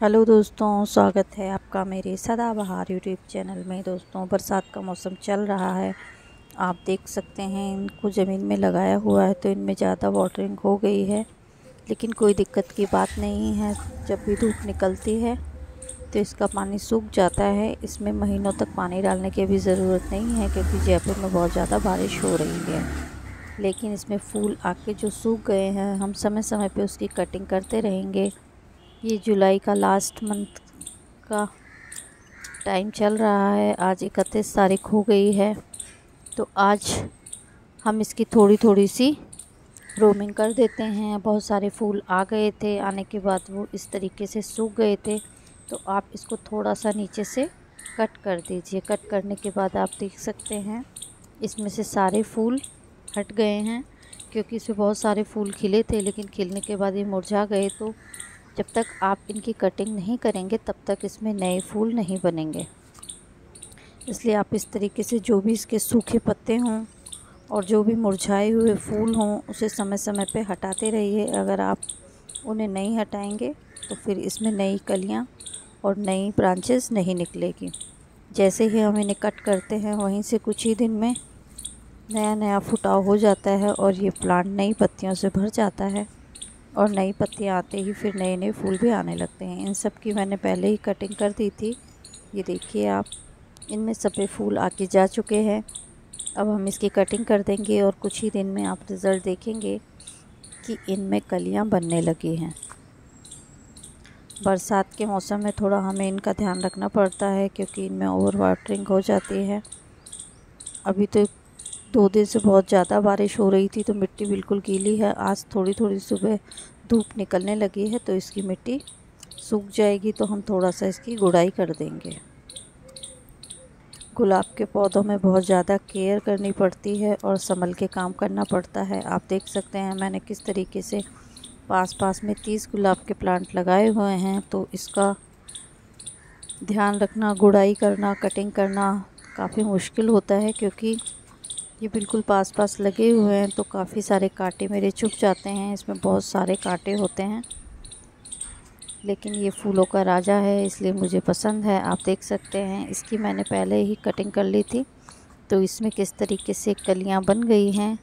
Hello दोस्तों, स्वागत है आपका मेरे सदाबहार यूट्यूब चैनल में। दोस्तों, बरसात का मौसम चल रहा है। आप देख सकते हैं, इनको ज़मीन में लगाया हुआ है तो इनमें ज़्यादा वाटरिंग हो गई है। लेकिन कोई दिक्कत की बात नहीं है, जब भी धूप निकलती है तो इसका पानी सूख जाता है। इसमें महीनों तक पानी डालने की भी ज़रूरत नहीं है, क्योंकि जयपुर में बहुत ज़्यादा बारिश हो रही है। लेकिन इसमें फूल आके जो सूख गए हैं, हम समय समय पे उसकी कटिंग करते रहेंगे। ये जुलाई का लास्ट मंथ का टाइम चल रहा है। आज इकतीस तारीख हो गई है। तो आज हम इसकी थोड़ी थोड़ी सी रोमिंग कर देते हैं। बहुत सारे फूल आ गए थे। आने के बाद वो इस तरीके से सूख गए थे। तो आप इसको थोड़ा सा नीचे से कट कर दीजिए। कट करने के बाद आप देख सकते हैं, इसमें से सारे फूल हट गए हैं। क्योंकि इसमें बहुत सारे फूल खिले थे, लेकिन खिलने के बाद ये मुरझा गए। तो जब तक आप इनकी कटिंग नहीं करेंगे, तब तक इसमें नए फूल नहीं बनेंगे। इसलिए आप इस तरीके से जो भी इसके सूखे पत्ते हों और जो भी मुरझाए हुए फूल हों, उसे समय समय पे हटाते रहिए। अगर आप उन्हें नहीं हटाएँगे तो फिर इसमें नई कलियाँ और नई ब्रांचेस नहीं निकलेगी। जैसे ही हम इन्हें कट करते हैं, वहीं से कुछ ही दिन में नया नया फुटाव हो जाता है और ये प्लांट नई पत्तियों से भर जाता है। और नई पत्तियाँ आते ही फिर नए नए फूल भी आने लगते हैं। इन सब की मैंने पहले ही कटिंग कर दी थी। ये देखिए आप, इनमें सभी फूल आके जा चुके हैं। अब हम इसकी कटिंग कर देंगे और कुछ ही दिन में आप रिज़ल्ट देखेंगे कि इनमें कलियाँ बनने लगी हैं। बरसात के मौसम में थोड़ा हमें इनका ध्यान रखना पड़ता है क्योंकि इनमें ओवर वाटरिंग हो जाती है। अभी तो दो दिन से बहुत ज़्यादा बारिश हो रही थी तो मिट्टी बिल्कुल गीली है। आज थोड़ी थोड़ी सुबह धूप निकलने लगी है तो इसकी मिट्टी सूख जाएगी तो हम थोड़ा सा इसकी गुड़ाई कर देंगे। गुलाब के पौधों में बहुत ज़्यादा केयर करनी पड़ती है और संभल के काम करना पड़ता है। आप देख सकते हैं, मैंने किस तरीके से पास पास में तीस गुलाब के प्लांट लगाए हुए हैं तो इसका ध्यान रखना, गुड़ाई करना, कटिंग करना काफ़ी मुश्किल होता है, क्योंकि ये बिल्कुल पास पास लगे हुए हैं तो काफ़ी सारे कांटे मेरे चुप जाते हैं। इसमें बहुत सारे कांटे होते हैं। लेकिन ये फूलों का राजा है, इसलिए मुझे पसंद है। आप देख सकते हैं, इसकी मैंने पहले ही कटिंग कर ली थी। तो इसमें किस तरीके से कलियाँ बन गई हैं,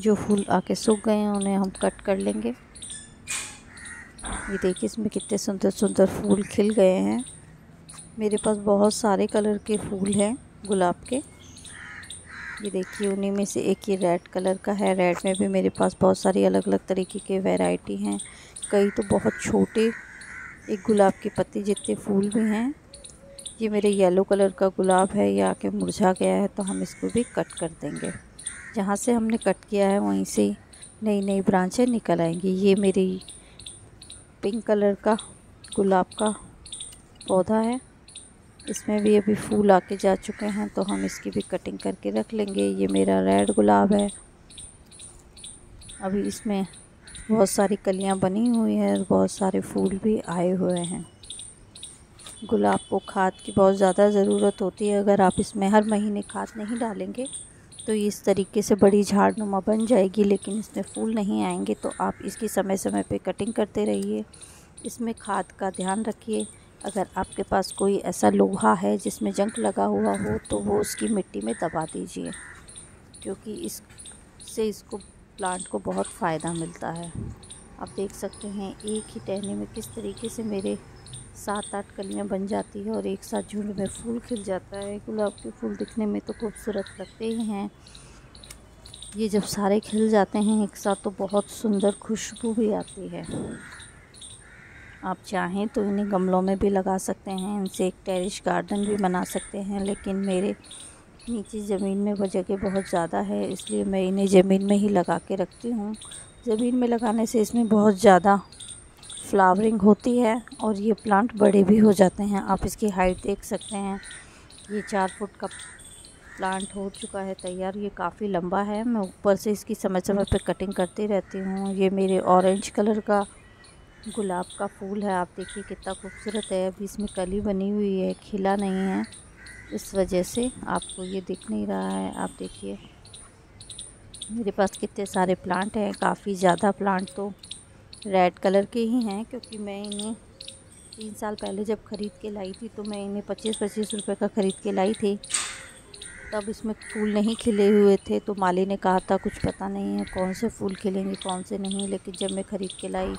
जो फूल आके सूख गए हैं, उन्हें हम कट कर लेंगे। ये देखिए, इसमें कितने सुंदर सुंदर फूल खिल गए हैं। मेरे पास बहुत सारे कलर के फूल हैं, गुलाब के। ये देखिए उन्हीं में से एक ये रेड कलर का है। रेड में भी मेरे पास बहुत सारी अलग अलग तरीके के वैरायटी हैं। कई तो बहुत छोटे, एक गुलाब की पत्ती जितने फूल भी हैं, ये मेरे येलो कलर का गुलाब है, ये आके मुरझा गया है तो हम इसको भी कट कर देंगे। जहाँ से हमने कट किया है, वहीं से नई नई ब्रांचें निकल आएँगी। ये मेरी पिंक कलर का, गुलाब का पौधा है। इसमें भी अभी फूल आके जा चुके हैं तो हम इसकी भी कटिंग करके रख लेंगे। ये मेरा रेड गुलाब है। अभी इसमें बहुत सारी कलियाँ बनी हुई हैं और बहुत सारे फूल भी आए हुए हैं। गुलाब को खाद की बहुत ज़्यादा ज़रूरत होती है। अगर आप इसमें हर महीने खाद नहीं डालेंगे तो इस तरीके से बड़ी झाड़नुमा बन जाएगी, लेकिन इसमें फूल नहीं आएँगे तो आप इसकी समय समय पे कटिंग करते रहिए। इसमें खाद का ध्यान रखिए। अगर आपके पास कोई ऐसा लोहा है जिसमें जंग लगा हुआ हो तो वो उसकी मिट्टी में दबा दीजिए, क्योंकि इस से इसको प्लांट को बहुत फ़ायदा मिलता है। आप देख सकते हैं, एक ही टहनी में किस तरीके से मेरे सात आठ कलियाँ बन जाती है और एक साथ झुंड में फूल खिल जाता है। गुलाब के फूल दिखने में तो खूबसूरत लगते ही हैं। ये जब सारे खिल जाते हैं, एक साथ तो बहुत सुंदर खुशबू भी आती है। आप चाहें तो इन्हें गमलों में भी लगा सकते हैं, इनसे एक टेरिस गार्डन भी बना सकते हैं, लेकिन मेरे नीचे ज़मीन में वो जगह बहुत ज़्यादा है, इसलिए मैं इन्हें ज़मीन में ही लगा के रखती हूँ। ज़मीन में लगाने से इसमें बहुत ज़्यादा फ्लावरिंग होती है और ये प्लांट बड़े भी हो जाते हैं। आप इसकी हाइट देख सकते हैं, ये चार फुट का प्लांट हो चुका है तैयार, ये काफ़ी लंबा है। मैं ऊपर से इसकी समय समय पर कटिंग करती रहती हूँ। ये मेरे ऑरेंज कलर का गुलाब का फूल है, आप देखिए कितना खूबसूरत है। अभी इसमें कली बनी हुई है, खिला नहीं है। इस वजह से आपको ये दिख नहीं रहा है। आप देखिए, मेरे पास कितने सारे प्लांट हैं, काफ़ी ज़्यादा प्लांट तो रेड कलर के ही हैं, क्योंकि मैं इन्हें तीन साल पहले जब ख़रीद के लाई थी तो मैं इन्हें पच्चीस पच्चीस रुपए का ख़रीद के लाई थी। तब इसमें फूल नहीं खिले हुए थे तो माली ने कहा था, कुछ पता नहीं है कौन से फूल खिलेंगे, कौन से नहीं। लेकिन जब मैं ख़रीद के लाई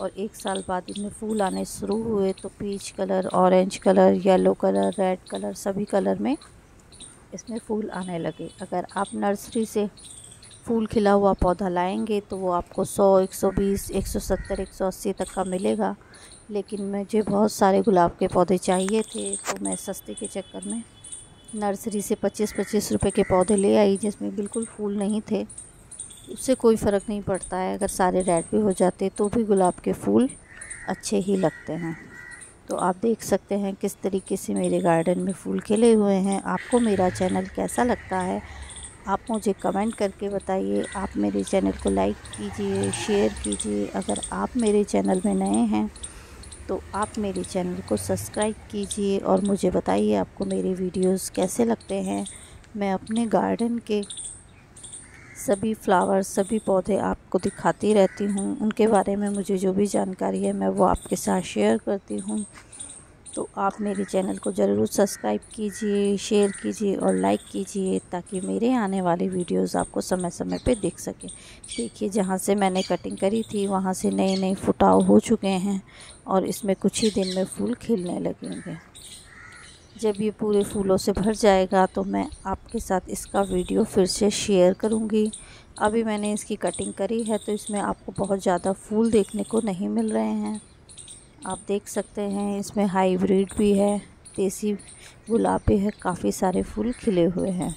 और एक साल बाद इनमें फूल आने शुरू हुए तो peach colour orange colour yellow colour red colour सभी कलर में इसमें फूल आने लगे। अगर आप नर्सरी से फूल खिला हुआ पौधा लाएँगे तो वो आपको 100, 120, 170, 180 तक का मिलेगा। लेकिन मुझे बहुत सारे गुलाब के पौधे चाहिए थे तो मैं सस्ते के चक्कर में नर्सरी से पच्चीस पच्चीस रुपए के पौधे ले आई जिसमें बिल्कुल फूल नहीं थे। उससे कोई फ़र्क नहीं पड़ता है। अगर सारे रेड भी हो जाते तो भी गुलाब के फूल अच्छे ही लगते हैं। तो आप देख सकते हैं किस तरीके से मेरे गार्डन में फूल खिले हुए हैं। आपको मेरा चैनल कैसा लगता है? आप मुझे कमेंट करके बताइए। आप मेरे चैनल को लाइक कीजिए शेयर कीजिए। अगर आप मेरे चैनल में नए हैं तो आप मेरे चैनल को सब्सक्राइब कीजिए और मुझे बताइए आपको मेरे वीडियोस कैसे लगते हैं। मैं अपने गार्डन के सभी फ्लावर्स, सभी पौधे आपको दिखाती रहती हूँ। उनके बारे में मुझे जो भी जानकारी है, मैं वो आपके साथ शेयर करती हूँ। तो आप मेरे चैनल को ज़रूर सब्सक्राइब कीजिए शेयर कीजिए और लाइक कीजिए ताकि मेरे आने वाले वीडियोस आपको समय समय पे देख सकें। देखिए, जहाँ से मैंने कटिंग करी थी, वहाँ से नए नए फुटाव हो चुके हैं और इसमें कुछ ही दिन में फूल खिलने लगेंगे जब ये पूरे फूलों से भर जाएगा तो मैं आपके साथ इसका वीडियो फिर से शेयर करूँगी। अभी मैंने इसकी कटिंग करी है तो इसमें आपको बहुत ज़्यादा फूल देखने को नहीं मिल रहे हैं। आप देख सकते हैं, इसमें हाइब्रिड भी है, देसी गुलाब है, काफ़ी सारे फूल खिले हुए हैं।